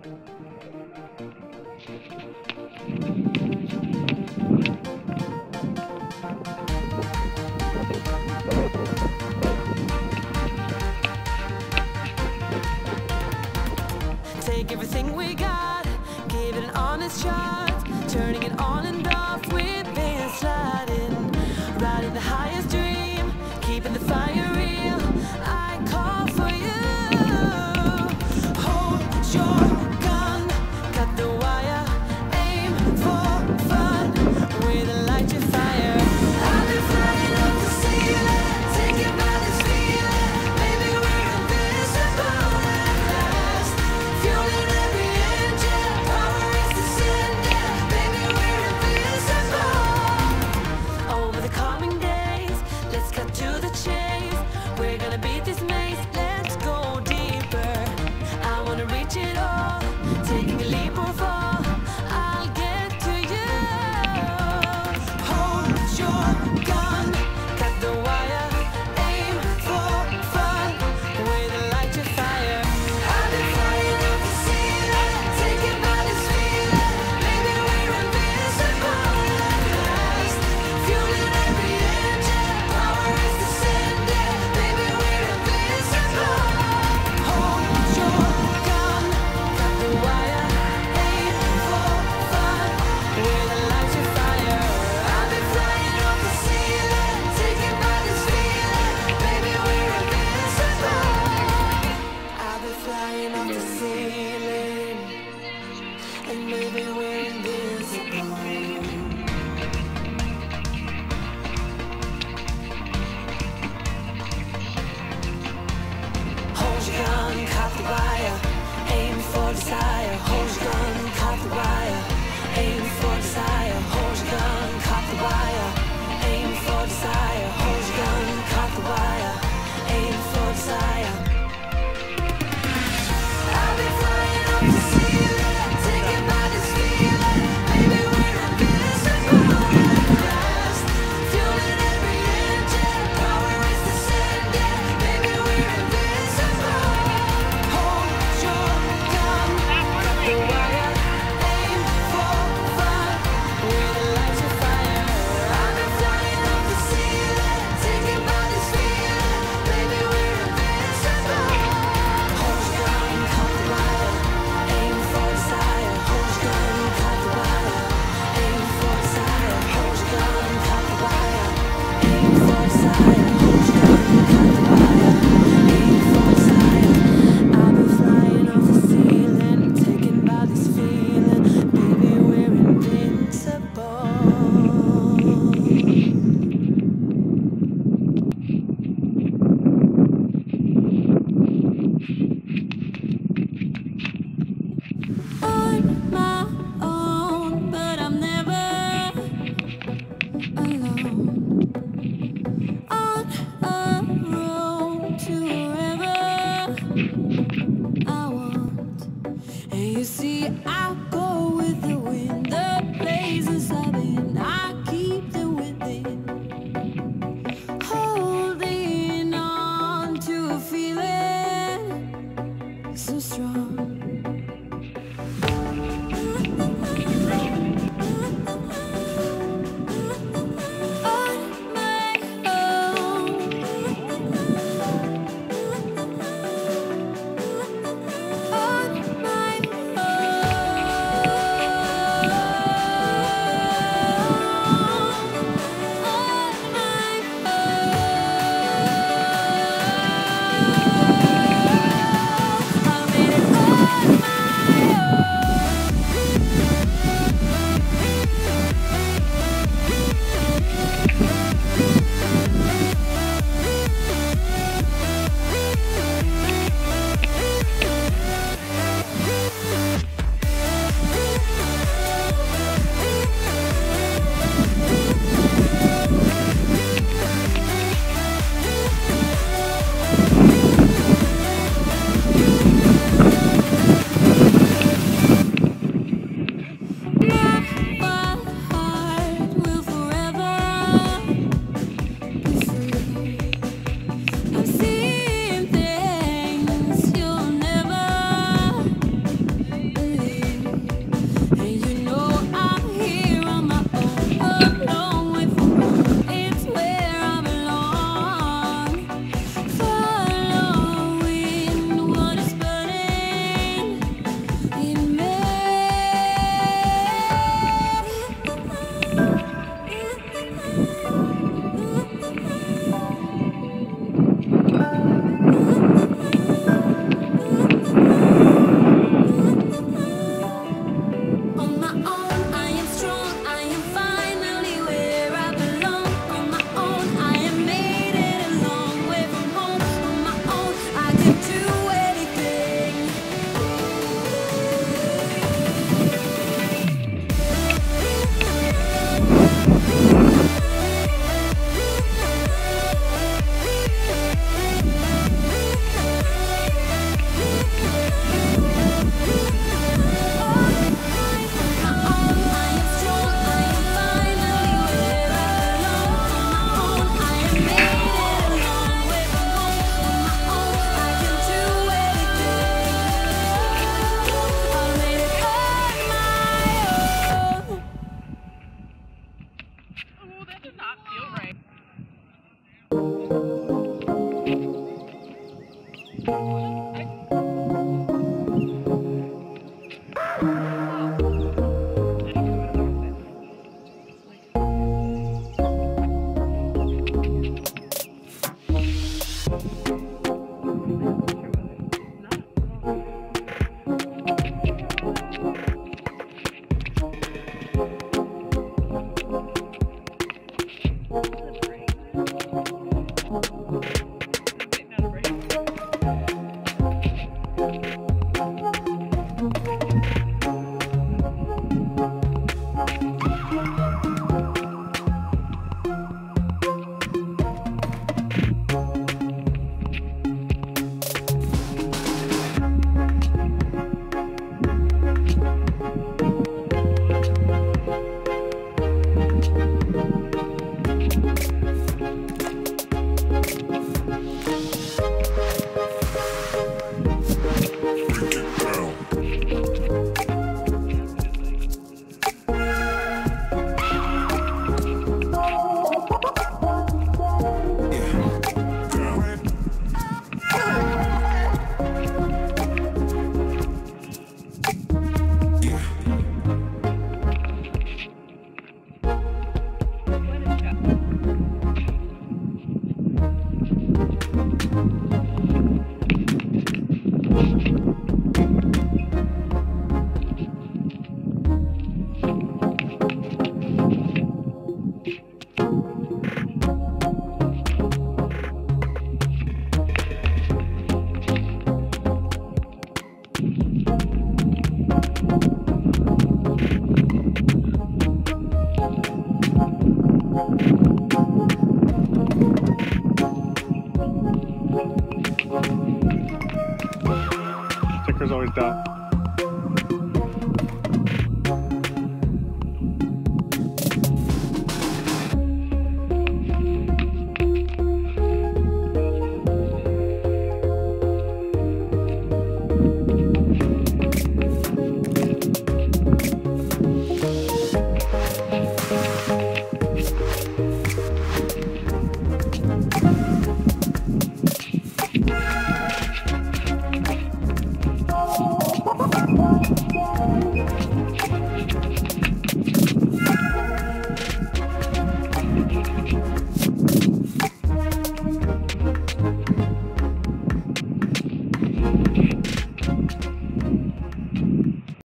Take everything we got, give it an honest shot, turning it on. in the ceiling. And maybe we're invisible Hold your gun, caught the wire Aim for desire, Hold You see, I Truckers always die.